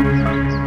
Música